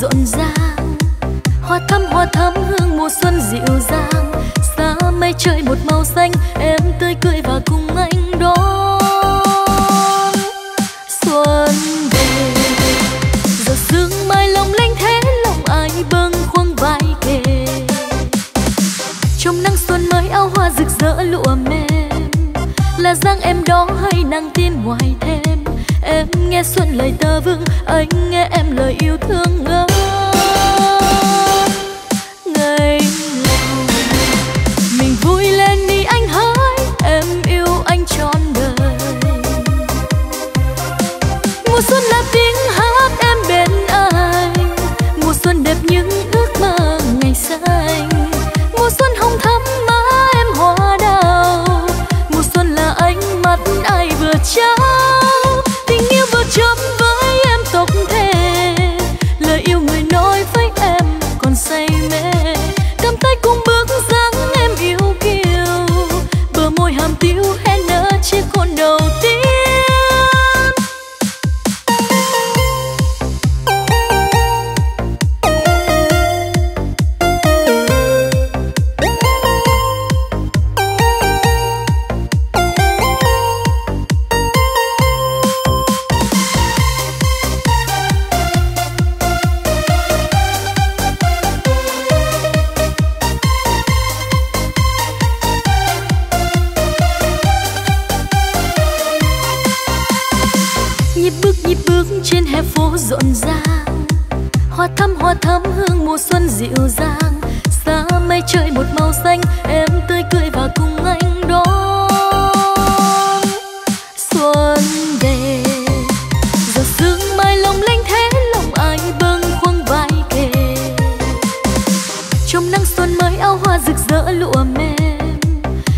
rộn ràng. Hoa thắm hoa thắm hương mùa xuân dịu dàng. Xa mây trời một màu xanh hoa thắm hoa thắm hương mùa xuân dịu dàng. Xa mây trời một màu xanh, em tươi cười và cùng anh đón. Xuân về, giờ sương mai lồng lanh thế, lòng ai bâng khuâng vai kề. Trong nắng xuân mới áo hoa rực rỡ lụa mềm.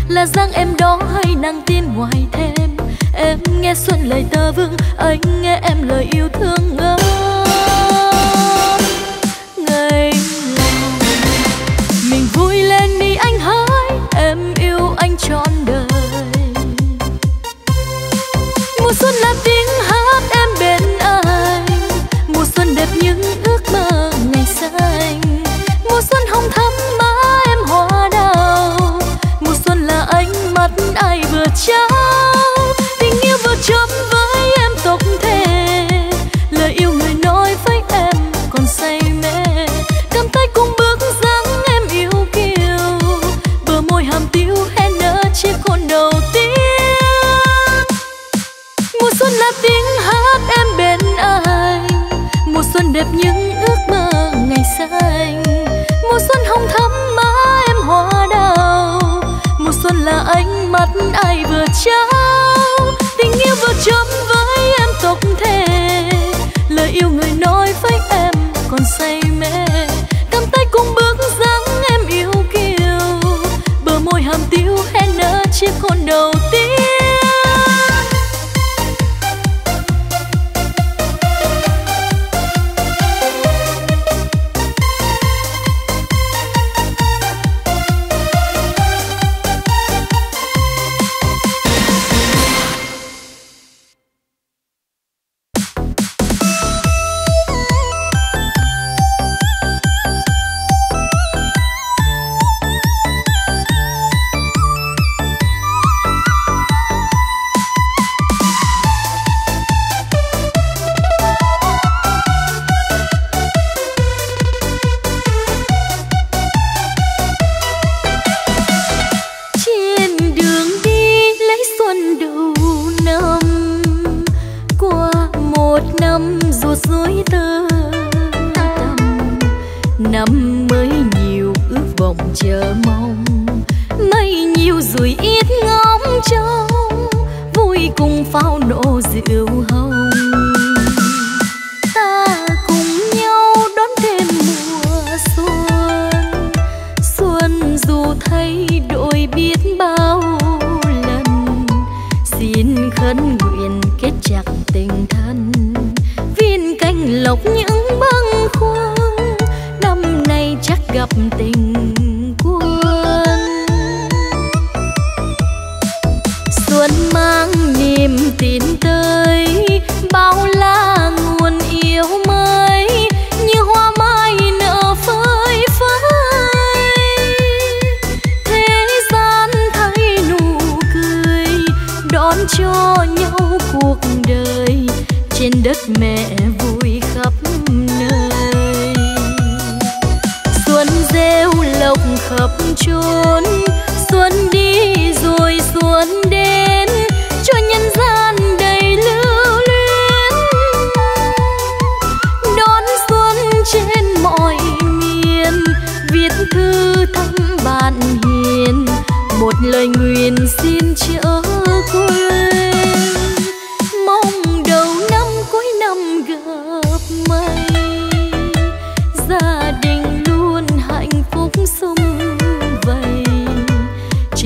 Là giang em đó hay nàng tin ngoài thêm? Em nghe xuân lời ta vương anh nghe em lời yêu thương ngỡ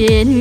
trên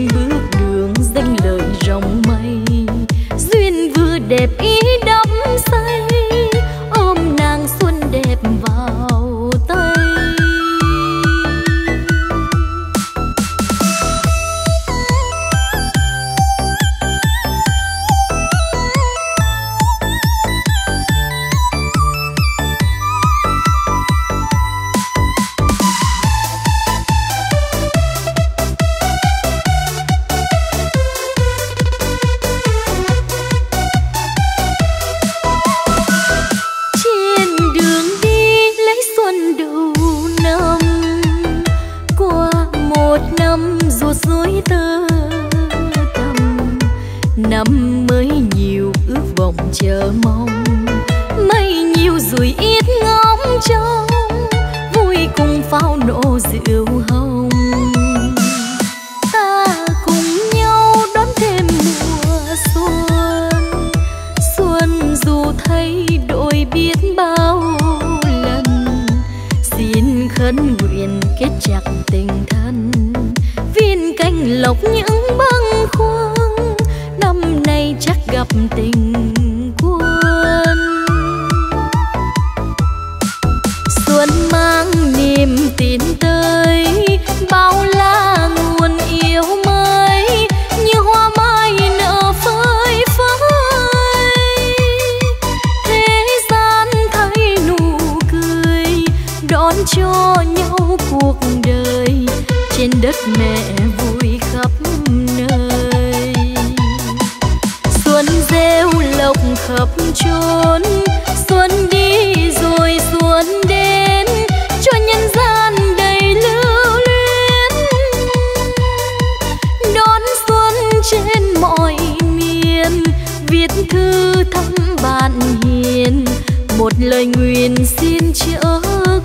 một lời nguyện xin chớ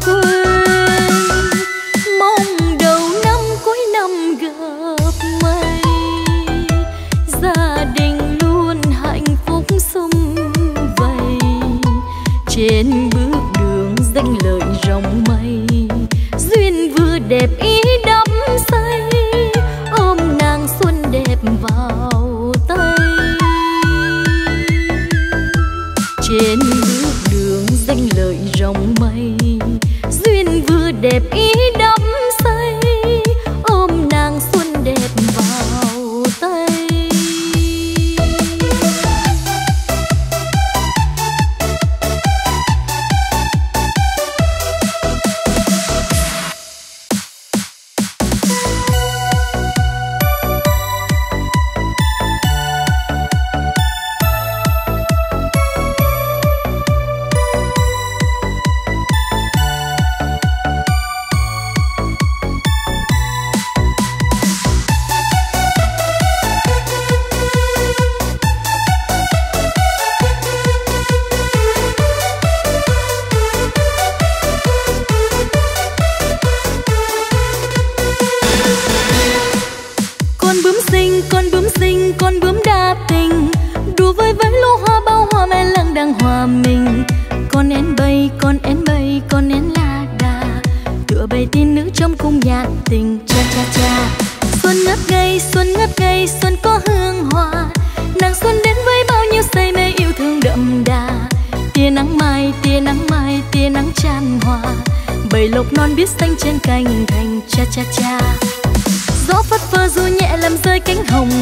quên.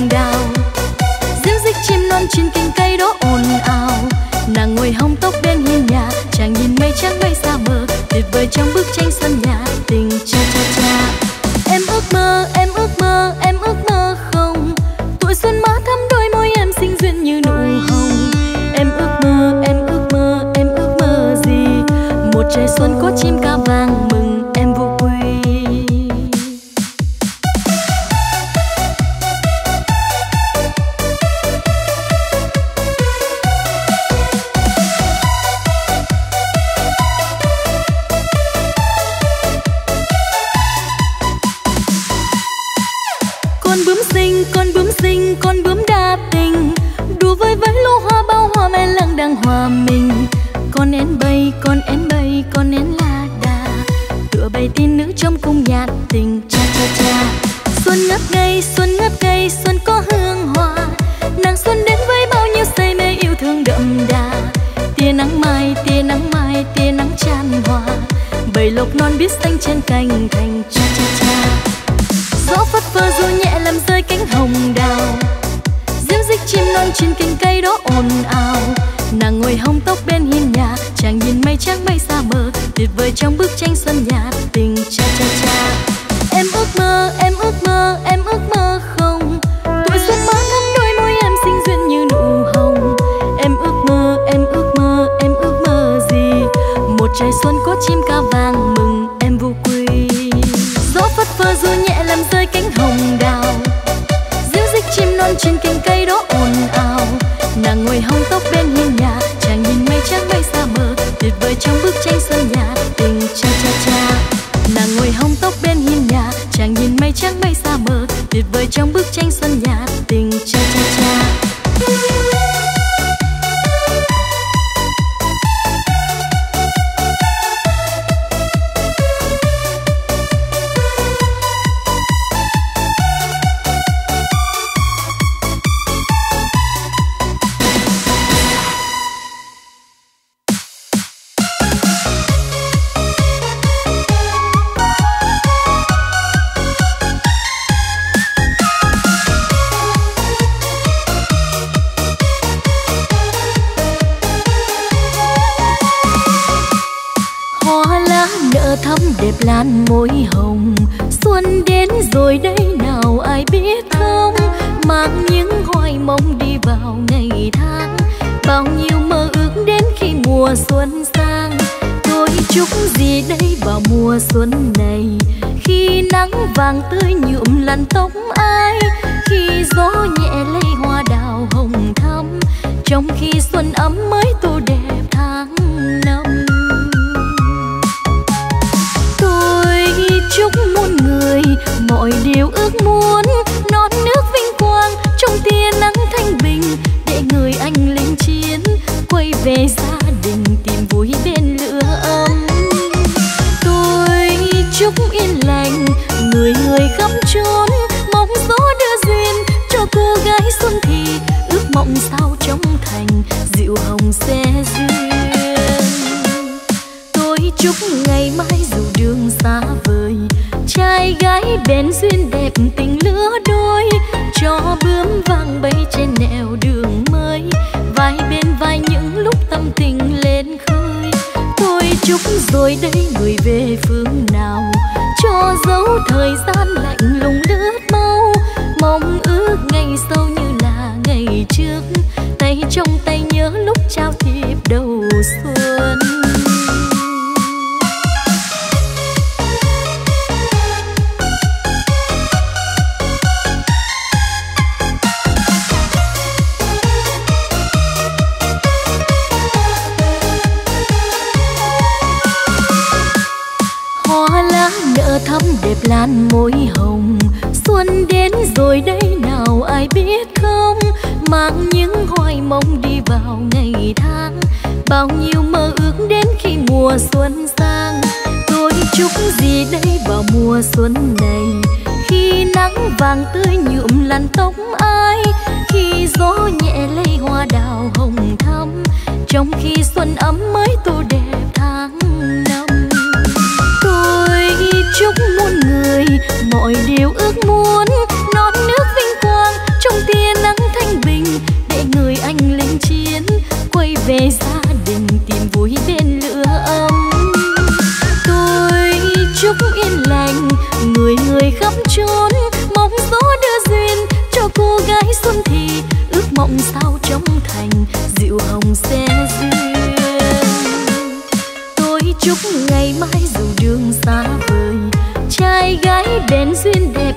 cành đào. Diễu dích chim non trên cành cây đó ồn ào. Nàng ngồi hong tóc bên hiên nhà, chàng nhìn mây trắng bay xa bờ. Tuyệt vời trong bức tranh sân nhà, tình cha cha cha. Em ước mơ, em ước mơ, em ước mơ không? Tuổi xuân má thắm đôi môi em xinh duyên như nụ hồng. Em ước mơ, em ước mơ, em ước mơ gì? Một trời xuân có chim ca vàng mừng trao thiệp đầu xuân. Hoa lá nở thắm đẹp lan môi hồng. chút gì đây vào mùa xuân này? Khi nắng vàng tươi nhuộm làn tóc ai? Khi gió nhẹ lay hoa đào hồng thắm? Trong khi xuân ấm mới tô đẹp tháng năm. Tôi chúc muôn người mọi điều ước muốn. Duyên đẹp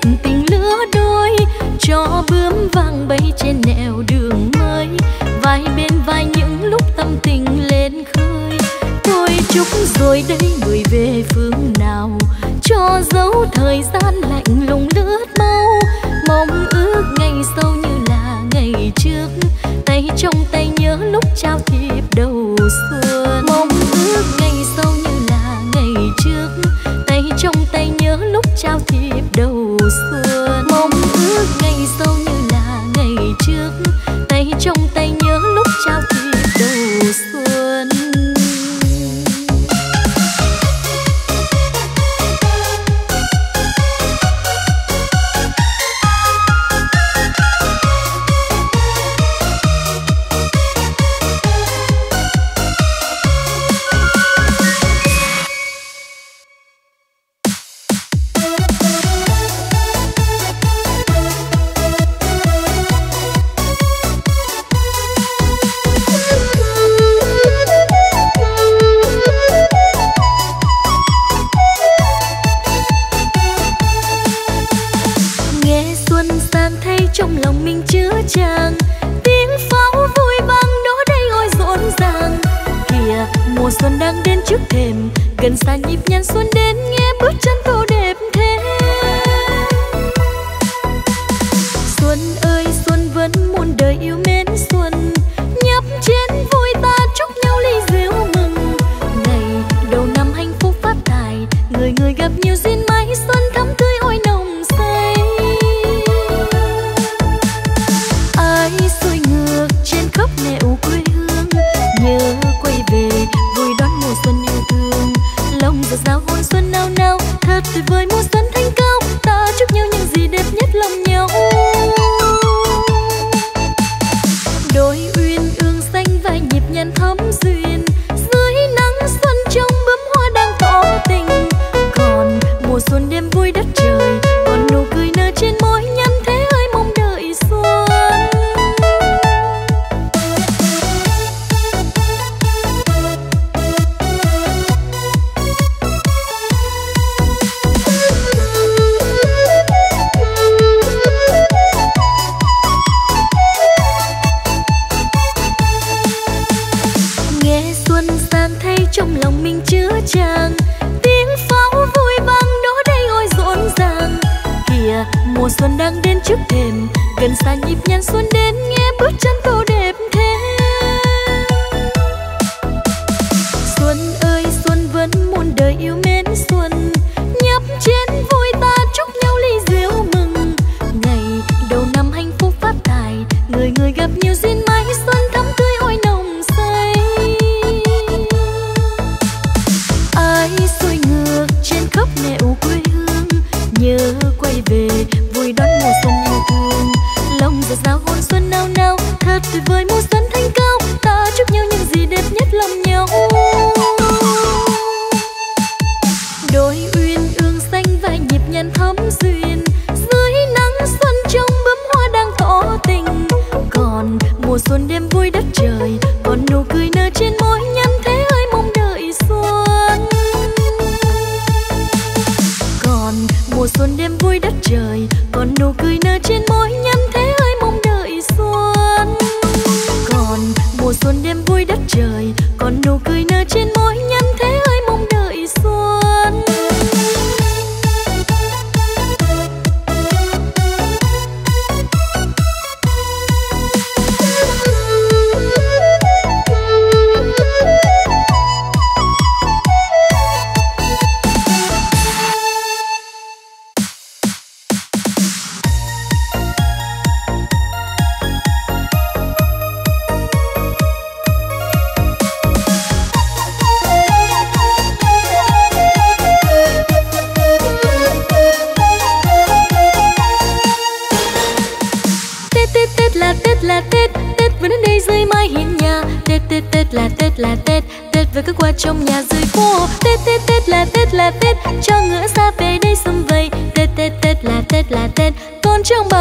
xuân đang đến trước thềm gần xa nhịp nhàng xuân đến, nghe bước chân tôi.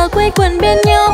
quê quần bên nhau.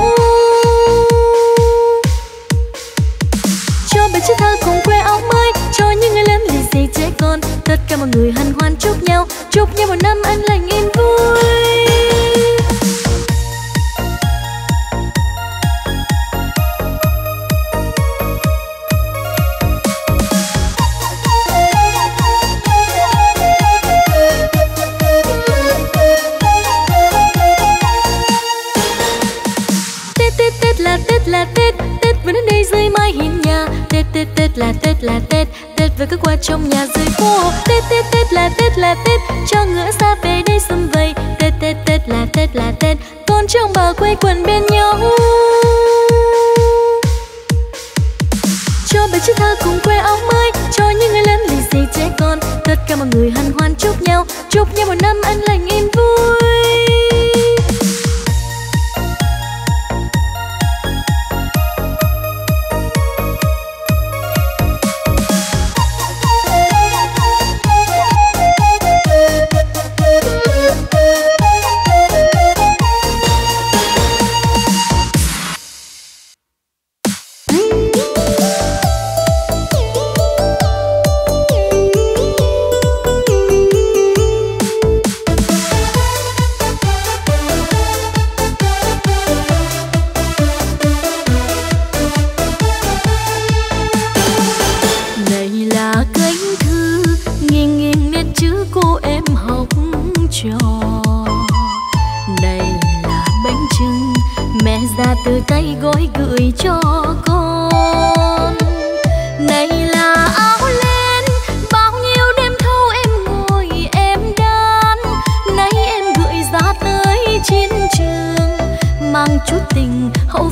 chút tình hậu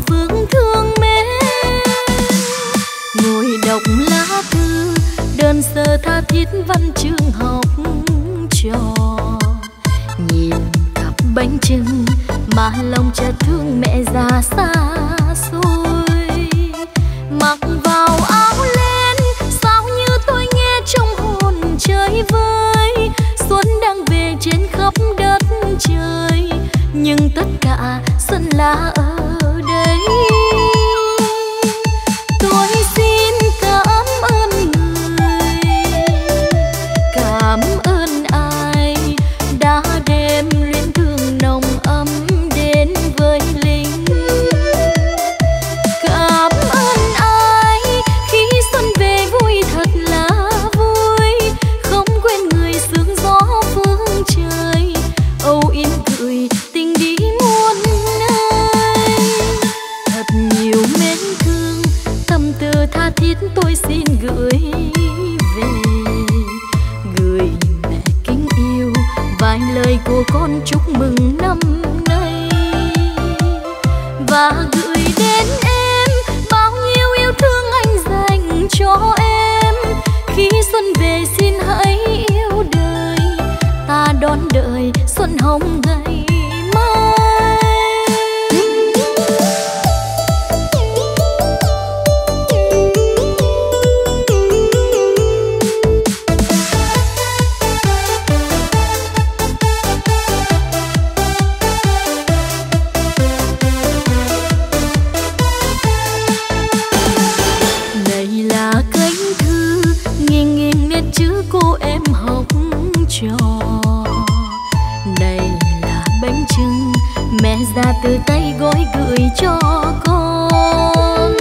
nơi gửi cho con.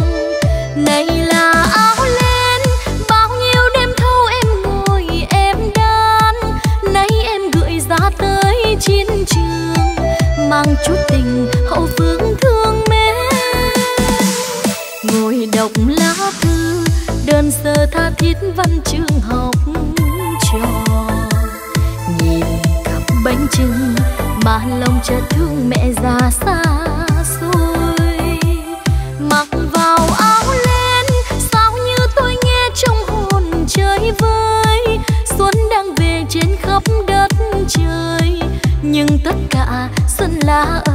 Này là áo len, bao nhiêu đêm thâu em ngồi em đan. Nay em gửi ra tới chiến trường, mang chút tình hậu phương thương mẹ. Ngồi đọc lá thư đơn sơ tha thiết văn chương học trò, nhìn cặp bánh trưng, mà lòng chợt thương mẹ già xa lá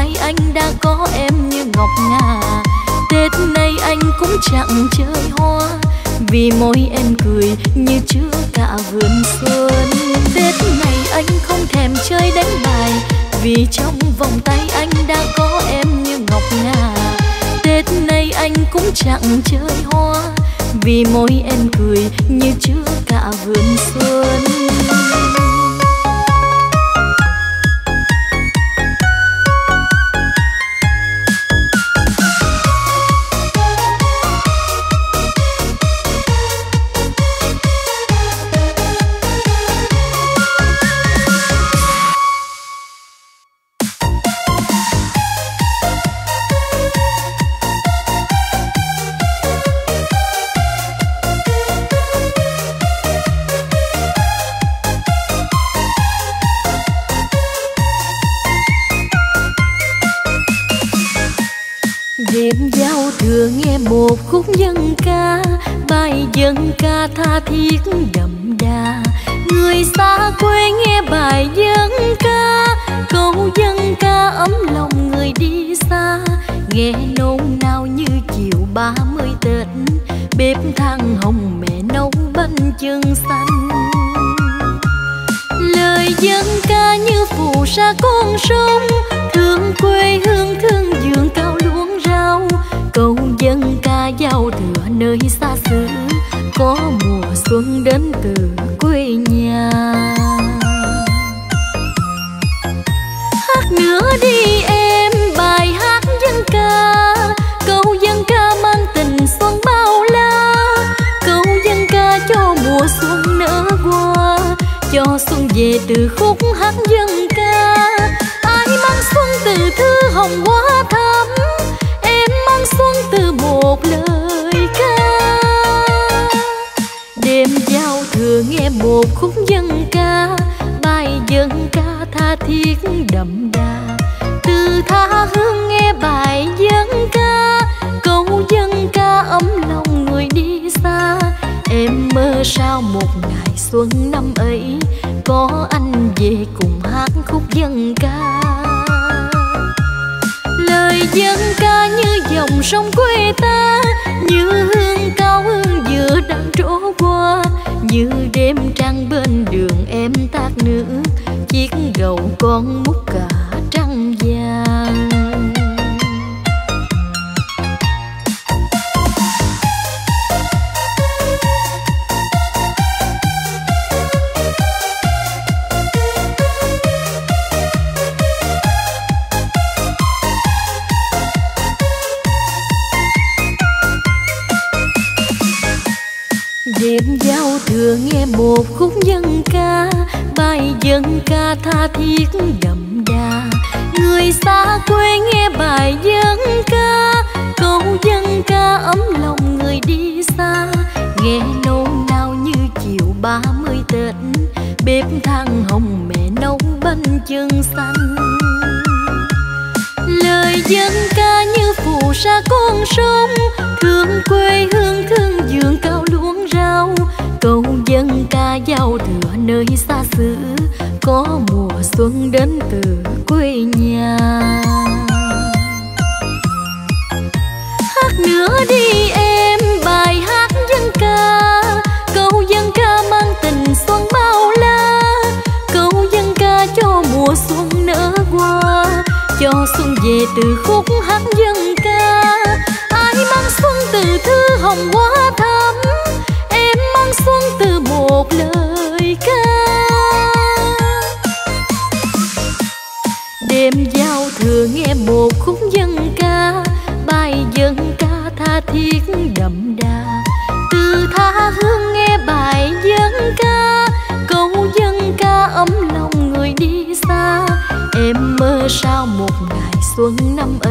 nay anh đã có em như ngọc ngà. Tết nay anh cũng chẳng chơi hoa. Vì môi em cười như chưa cả vườn xuân. Tết này anh không thèm chơi đánh bài. Vì trong vòng tay anh đã có em như ngọc ngà. Tết nay anh cũng chẳng chơi hoa. Vì môi em cười như chưa cả vườn xuân. chân xanh. Lời dân ca như phù sa con sông thiết đậm đà. Từ tha hương nghe bài dân ca, câu dân ca ấm lòng người đi xa. Em mơ sao một ngày xuân năm ấy, có anh về cùng hát khúc dân ca. Lời dân ca như dòng sông quê ta, như hương cao hương dừa đang trổ qua. Như đêm trăng bên đường em tác nữ đầu con múc cà hồng quá thắm, em mang xuân từ một lời ca. Đêm giao thừa nghe một khúc dân ca, bài dân ca tha thiết đậm đà. Từ tha hương nghe bài dân ca, câu dân ca ấm lòng người đi xa. Em mơ sao một ngày xuân năm ấy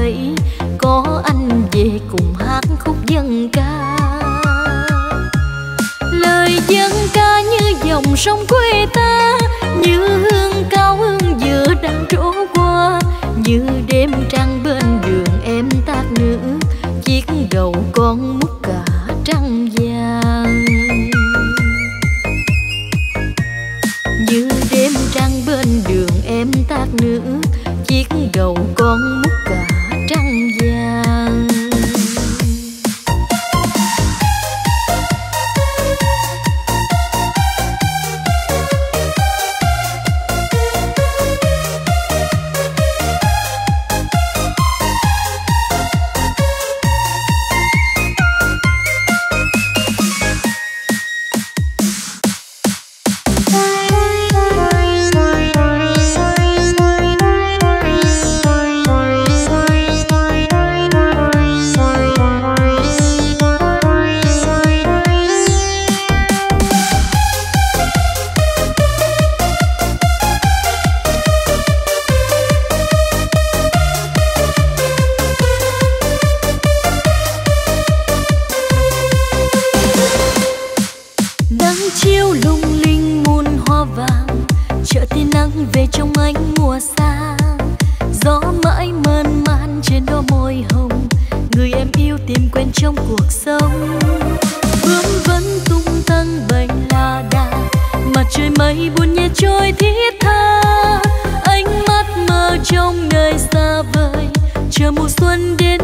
mặt mây buồn nhẹ trôi thiết tha. Ánh mắt mơ trong nơi xa vời. Chờ mùa xuân đến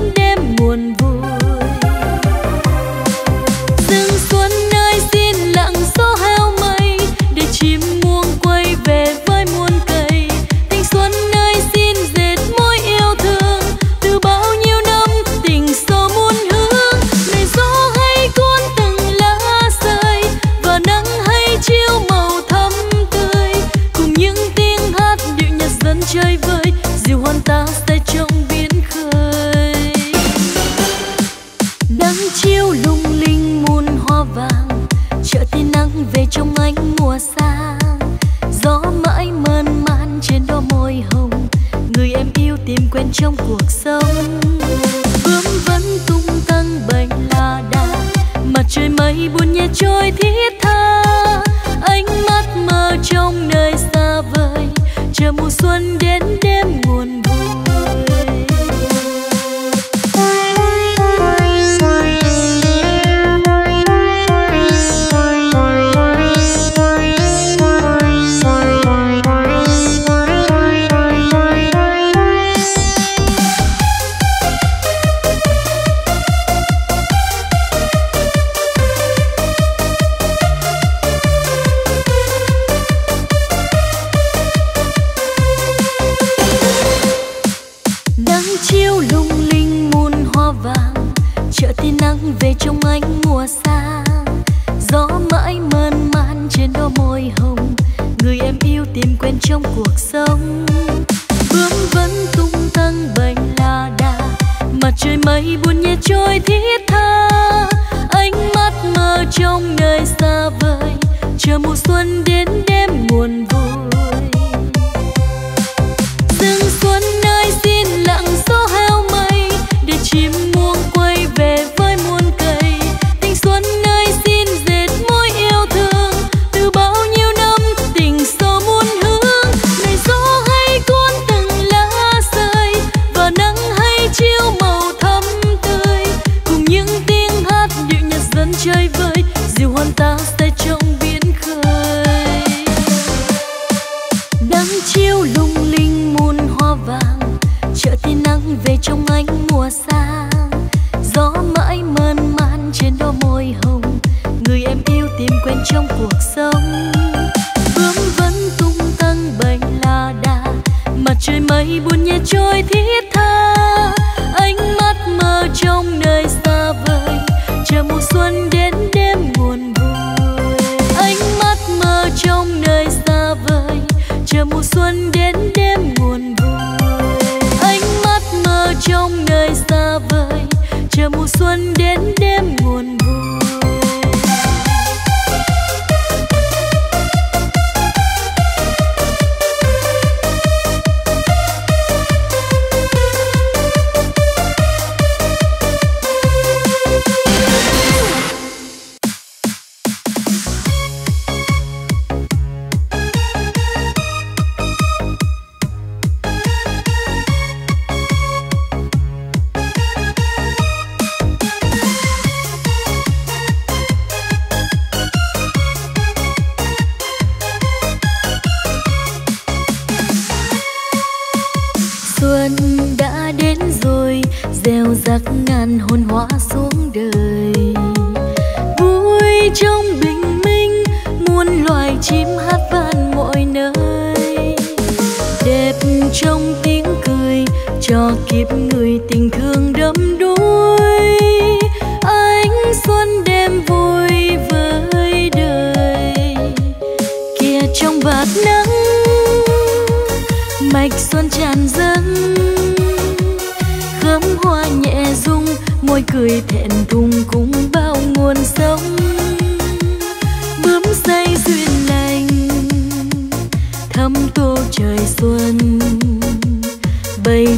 chờ mùa xuân đến chết trong tiếng cười, cho kịp người tình thương đẫm đuối. Ánh xuân đêm vui với đời, kia trong vạt nắng, mạch xuân tràn dâng. Khóm hoa nhẹ rung, môi cười thẹn thùng cũng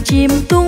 chim tung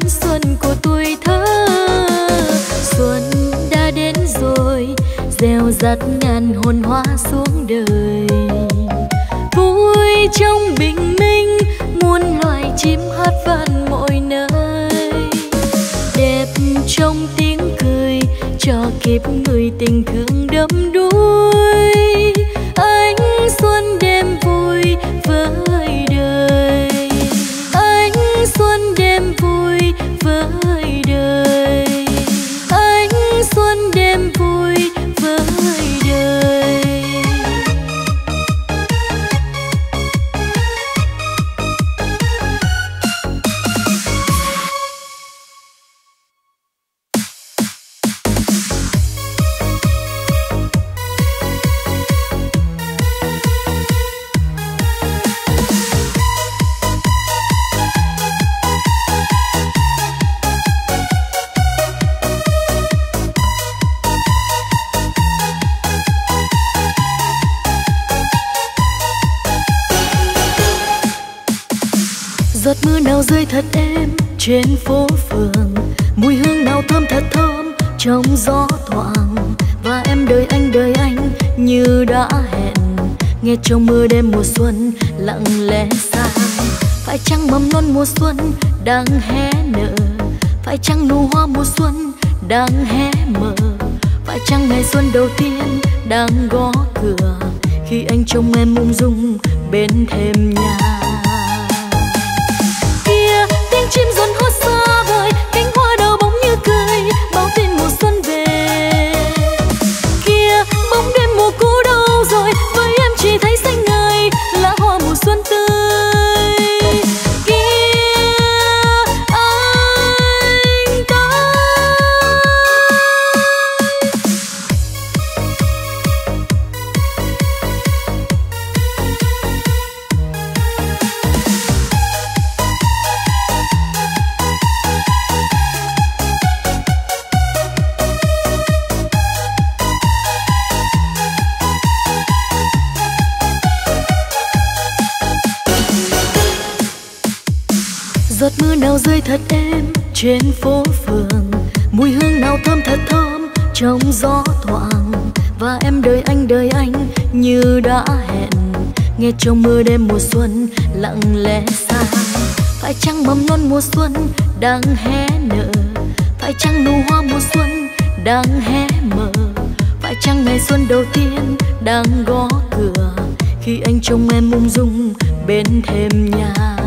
đón xuân của tuổi thơ. Xuân đã đến rồi, gieo rắt ngàn hồn hoa xuống đời. Vui trong bình minh, muôn loài chim hát vang mọi nơi. Đẹp trong tiếng cười, cho kịp người tình thương đấm đuối. trên phố phường, mùi hương nào thơm thật thơm trong gió thoảng. Và em đợi anh đợi anh như đã hẹn, nghe trong mưa đêm mùa xuân lặng lẽ xa. Phải chăng mầm non mùa xuân đang hé nở? Phải chăng nụ hoa mùa xuân đang hé mở? Phải chăng ngày xuân đầu tiên đang gõ cửa khi anh trông em ung dung bên thêm nhà?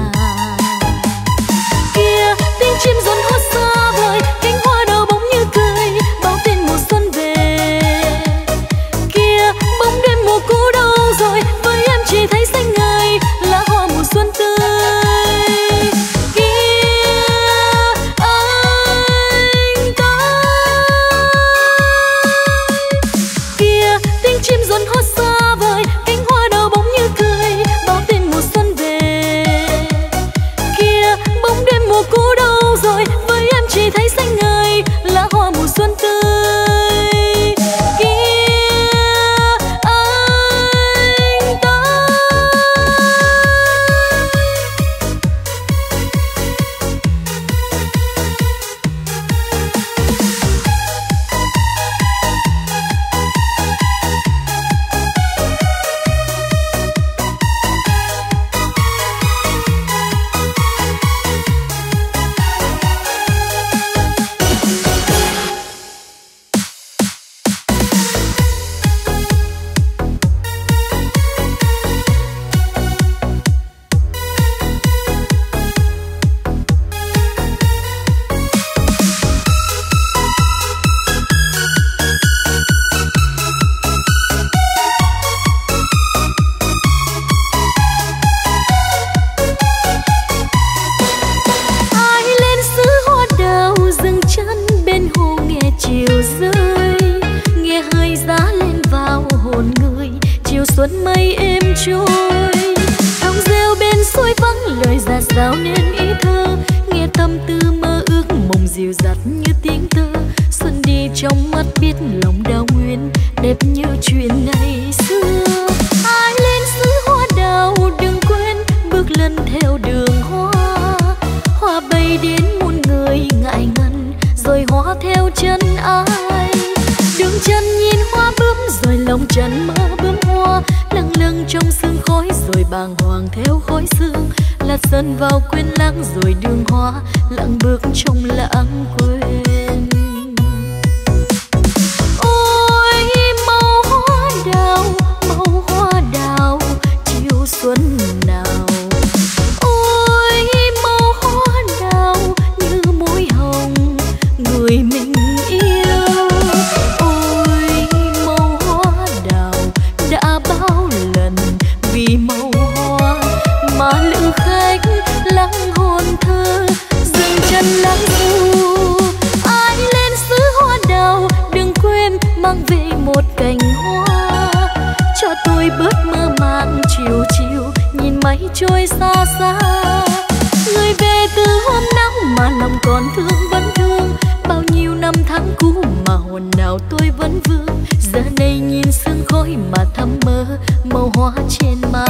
nhìn sương khói mà thắm mơ màu hoa trên má.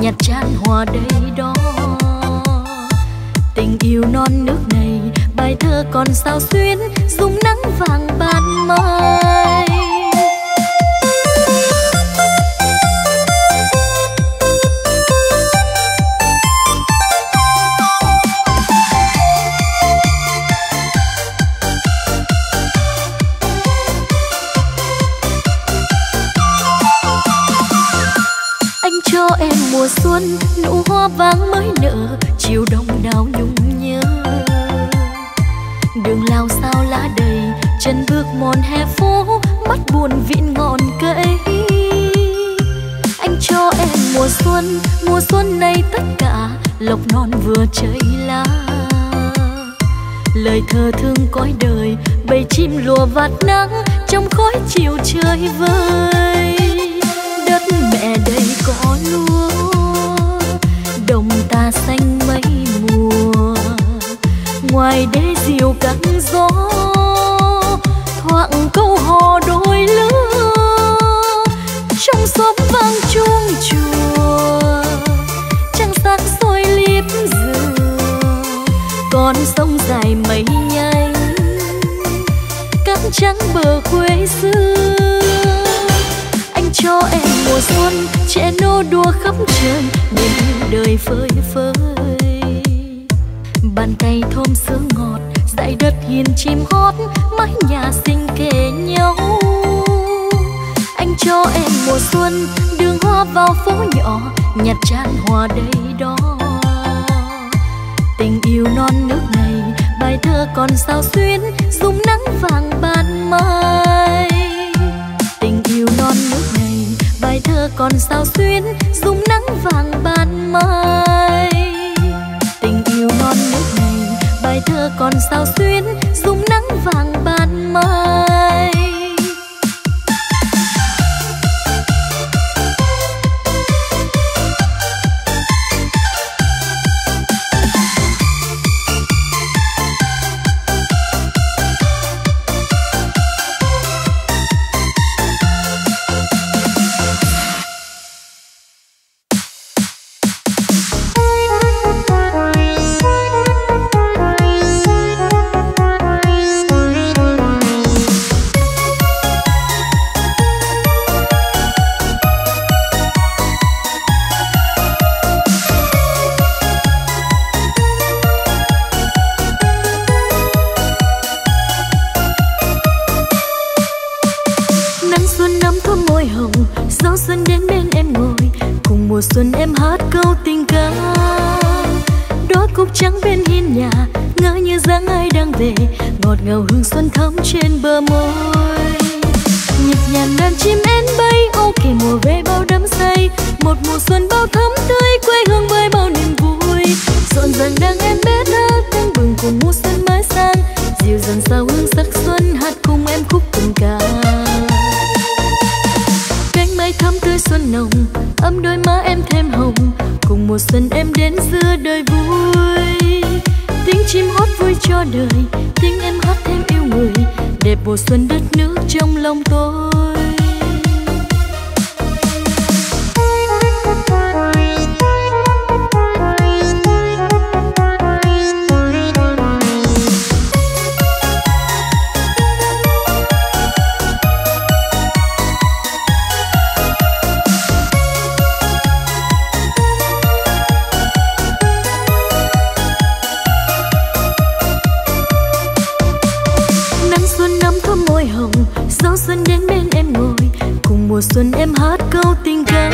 nhặt chan hòa đây đó. Tình yêu non nước này bài thơ còn sao xuyên, dùng nắng vàng ban mai. mùa xuân nụ hoa vàng mới nở, chiều đông đào nhung nhớ. Đường lao sao lá đầy, chân bước mòn hè phố, mắt buồn vịn ngọn cây anh cho em mùa xuân mùa xuân này tất cả, lộc non vừa chơi lá. Lời thơ thương cõi đời, bầy chim lùa vạt nắng, trong khói chiều trời vơi. Đất mẹ đây có lúa ta xanh mấy mùa. Ngoài đê diều cắn gió, thoảng câu hò đôi lứa. Trong xóm vang chuông chùa, trăng sáng soi liếp dừa. Con sông dài mấy nhanh cát trắng bờ quê xưa. Anh cho em mùa xuân, trẻ nô đùa khắp trời đời phơi phới bàn tay thơm sương ngọt dãy đất hiền chim hót, mái nhà xinh kề nhau. Anh cho em mùa xuân, đường hoa vào phố nhỏ, nhặt tràn hoa đầy đó. Tình yêu non nước này, bài thơ còn sao xuyến, dùng nắng vàng ban mai. Bài còn sao xuyến dung nắng vàng ban mai. Tình yêu non nước này bài thơ còn sao xuyến mùa xuân em hát câu tình ca.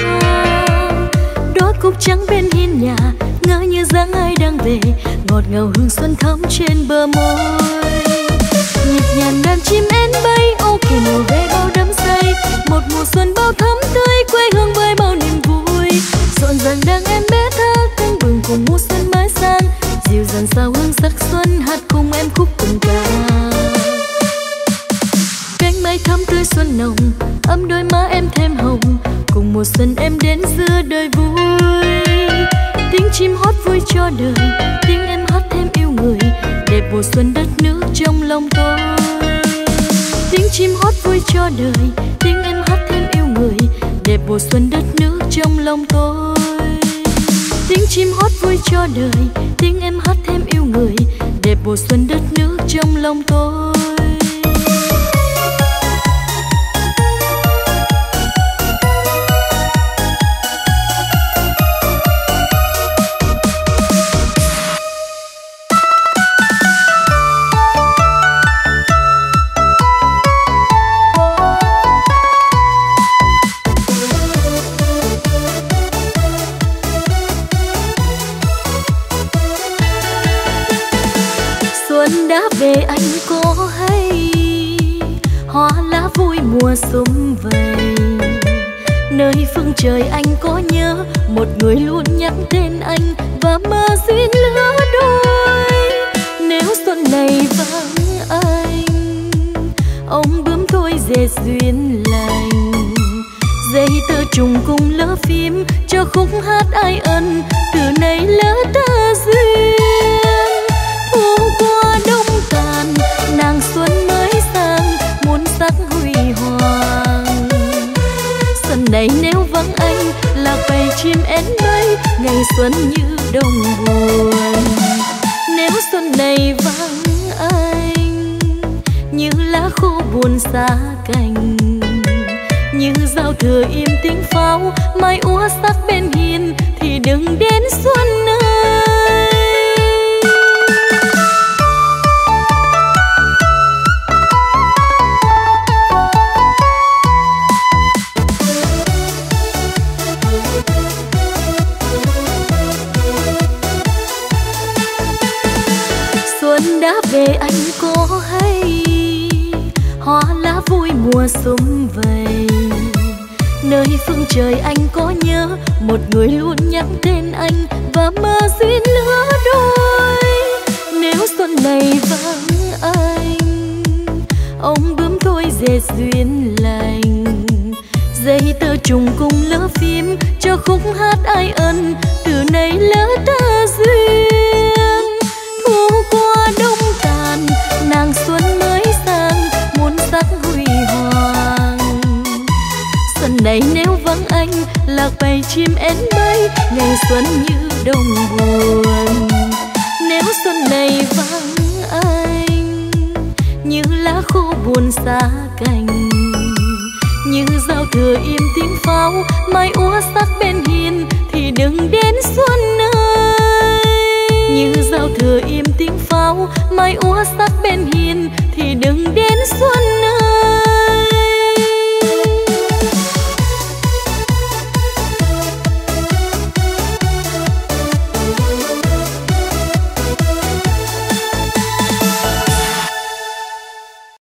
Đóa cúc trắng bên hiên nhà, ngỡ như dáng ai đang về. Ngọt ngào hương xuân thắm trên bờ môi. Nhịp nhàng đàn chim én bay, ô kể mùa về bao đắm say. Một mùa xuân bao thắm tươi, quê hương với bao niềm vui. Rộn ràng đang em bé thơ tưng bừng cùng mùa xuân mới sang. Dịu dàng sao hương sắc xuân hát cùng em khúc tình ca cánh mây thắm tươi xuân nồng, ấm đôi má em thêm hồng. Cùng mùa xuân em đến giữa đời vui. Tiếng chim hót vui cho đời, tiếng em hát thêm yêu người. Đẹp mùa xuân đất nước trong lòng tôi. Tiếng chim hót vui cho đời, tiếng em hát thêm yêu người. Đẹp mùa xuân đất nước trong lòng tôi. Tiếng chim hót vui cho đời, tiếng em hát thêm yêu người. Đẹp mùa xuân đất nước trong lòng tôi. xuân như đông buồn. Nếu xuân này vắng anh, như lá khô buồn xa cành, như giao thừa im tiếng pháo mai úa sắc